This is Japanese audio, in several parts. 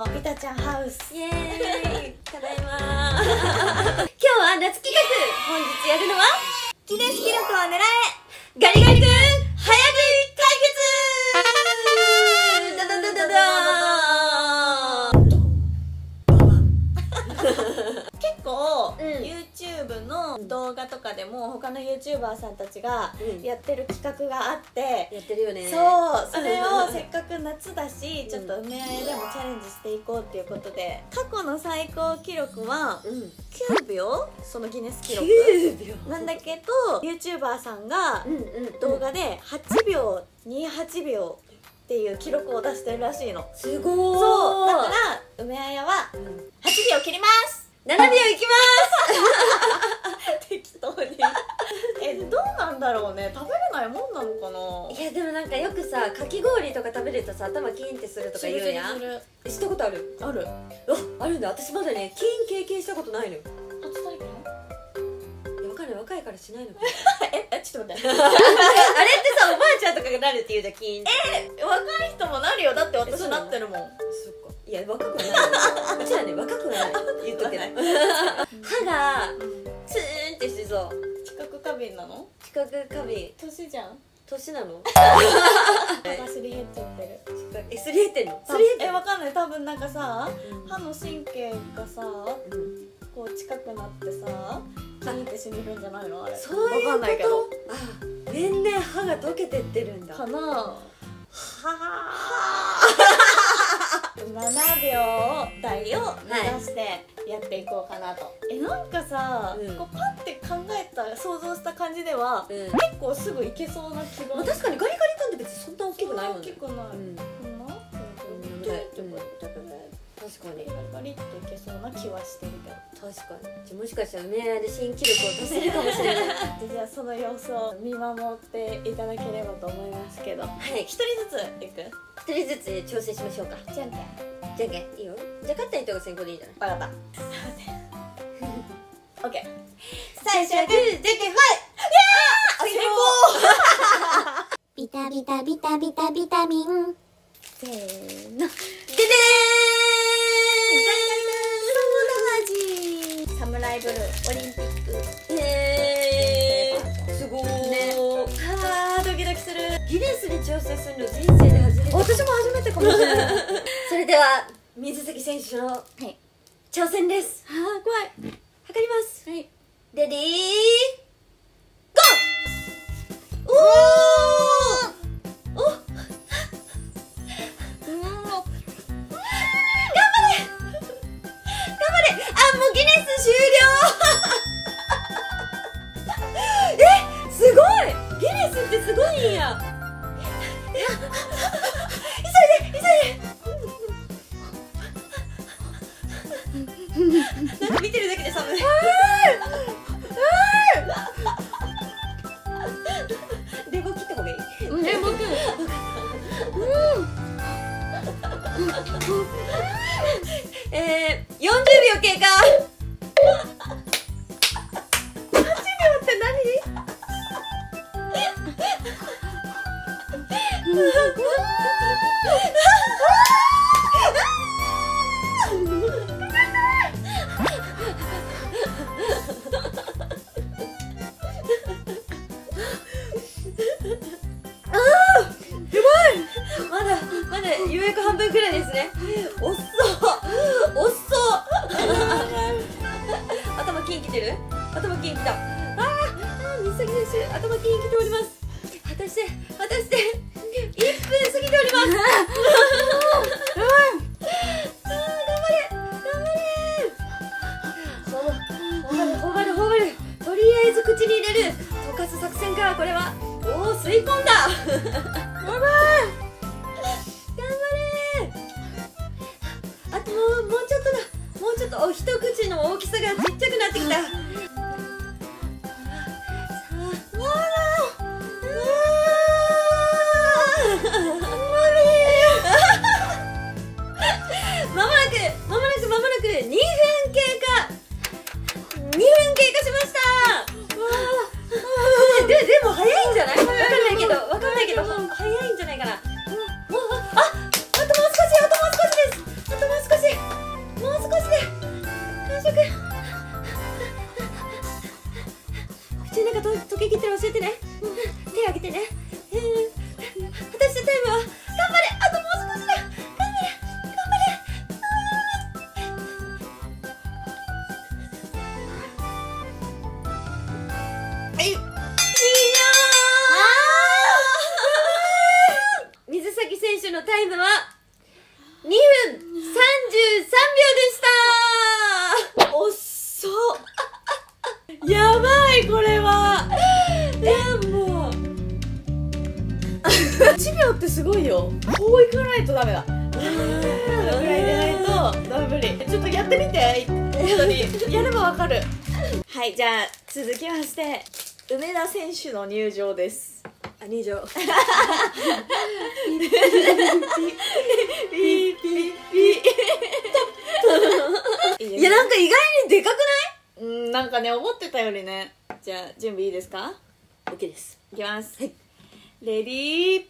ーのビタちゃんハウス。イエーイ。ただいま 今日は夏企画。本日やるのは？YouTuber さんたちがうん。やってる企画があって、やってるよね。そうそれをせっかく夏だしちょっと梅あやでもチャレンジしていこうっていうことで過去の最高記録はうん。9秒？そのギネス記録？9秒。なんだけど YouTuber さんがうんうん動画で8秒28秒っていう記録を出してるらしいの。すごーそうだから梅あやはうん。8秒切ります。7秒いきま 適当にえどうなんだろうね。食べれないもんなのかな。すいやでもなんかよくさかき氷とか食べるとさ頭キーンってするとか言うやん。するすしたことある？るある。ああるんだ。私まだねキーン経験したことないのよ。初体験いやわかんない。若いからしないのか ええちょっと待って。あれってさおばあちゃんとかがなるって言うじゃんキーンって。若い人もなるよ。だって私なってるもん。そっか。いや若くはない。うちらね若くはない。言っとくけど。歯がツーンってしてそう過敏なの？四角過敏。年じゃん？年なの？歯がすり減っちゃってる。えすり減ってんの？すり減ってえわかんない。多分なんかさうん。歯の神経がさうん。こう近くなってさキーンってしみるんじゃないの？あれ。そういうわかんないけど。ことあ年々歯が溶けてってるんだ。かなは 7秒台を目指してやっていこうかなと、えなんかさ、うん。こうパッて考えた想像した感じではうん。結構すぐいけそうな気が、まあ、確かにガリガリ感って別にそんな大きくないもんね。大きくない、うん。確かにガリッといけそうな気はしてるけど確かに。じゃあもしかしたらメアで新記録を達せるかもしれない。じゃあその様子を見守っていただければと思いますけど。はい。一人ずついく？一人ずつ調整しましょうか。じゃんけん。じゃんけん。いいよじゃあ勝った人が先行でいいんじゃない？分かった。オッケー。最初はグーじゃんけんファイ。成ビタビタビタビタビタミン。せーの。ででーんギネスに挑戦するの人生で初めて私も初めてかもしれない。それでは水崎選手のはい。挑戦です。あー怖い。測ります。はい。レディーゴー！おなんか見てるだけで寒い。レゴ切った方がいいえ僕えー、40秒経過だまだようやく半分くらいですね。おっそうおっそう 頭キンきてる？頭キンきた。ああ水崎選手頭キンきております。果たして果たして1分過ぎております。頑張れ頑張れ。とりあえず口に入れる溶かす作戦かこれはおお吸い込んだのってすごいよ。こういかないとダメだ。ぐらいでないとダメ無理ちょっとやってみて本当にやればわかるはいじゃあ続きまして梅田選手の入場ですあ入場ピーピーピーいいやなんか意外にでかくないうんなんかね思ってたよりねじゃあ準備いいですか ?OK ですいきますはいレディー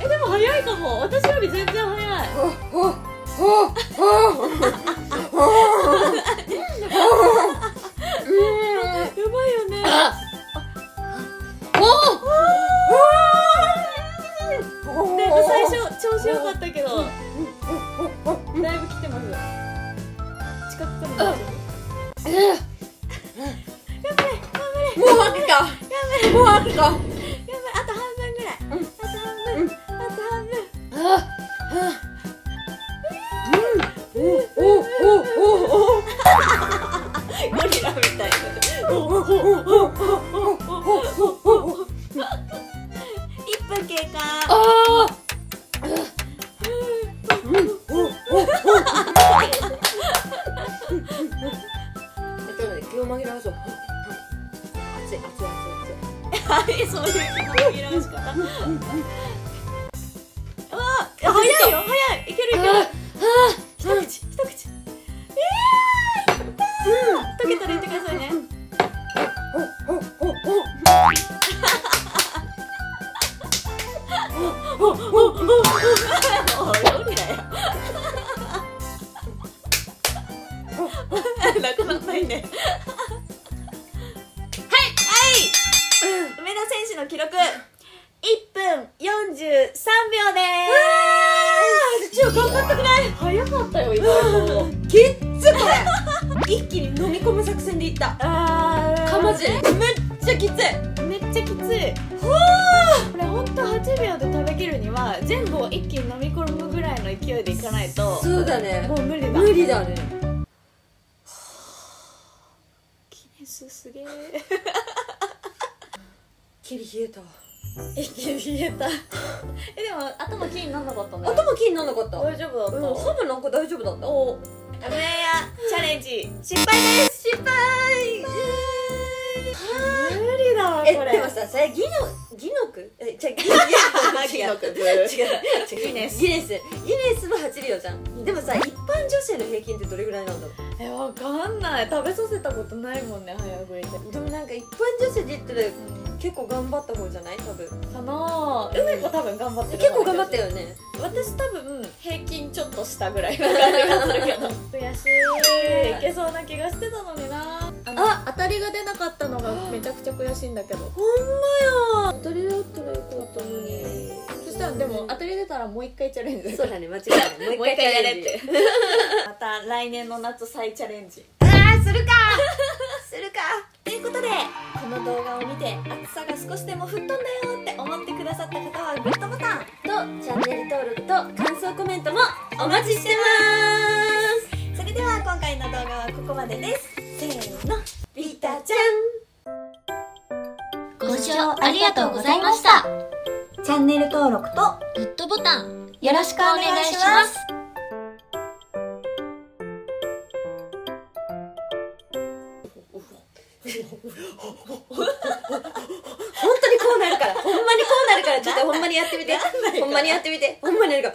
えでも早いかも私より全然早いやばいもう早いよ早い。いけるいける。一口一口。えー、やったー。溶けたら言ってくださいね。おいゴリラやなくならないねはいはい梅田選手の記録1分43秒でーすちょ頑張ったくない。早かったよ意外ときっつこれ。一気に飲み込む作戦でいった。あー。かまじめっちゃきつい。めっちゃきつい。これほんと8秒で食べきるには全部を一気に飲み込むぐらいの勢いでいかないとそうだね。もう無理だ。無理だね。ギネスすげえきり冷えた。一一気に冷えた。えでも頭金になんなかったね。頭金になんなかった。大丈夫だった、うん、ハムなんか大丈夫だった。おラムネチャレンジ。失敗です。失敗。無理だわこれ。でもさそれギノギノク？えじゃギノク。違う 違う。ギネス。ギネス。も8秒じゃん。でもさ生の平均ってどれぐらいなんだろう？えわかんない。食べさせたことないもんね早食いで。でもなんか一般女子で言ったら結構頑張った方じゃない？多分。かな梅子多分頑張ってる結構頑張ったよね。私多分平均ちょっと下ぐらいな感じがするけど。悔しい。いけそうな気がしてたのになあ当たりが出なかっためちゃくちゃ悔しいんだけど。ほんまや。当たりだったらよかったのに。そしたらでも当たり出たらもう一回チャレンジ。そうだね間違いない。もう一回やれって。また来年の夏再チャレンジ。ああするか。するか。ということでこの動画を見て暑さが少しでも吹っ飛んだよって思ってくださった方はグッドボタンとチャンネル登録と感想コメントもお待ちしてます。それでは今回の動画はここまでです。せーの聴ありがとうございました。んチャンネル登録とグッドボタン。よろしくお願いします。本当にこうなるから。ほんまにこうなるから。ちょっとほんまにやってみて。ほんまにやってみて。ほんまにやるから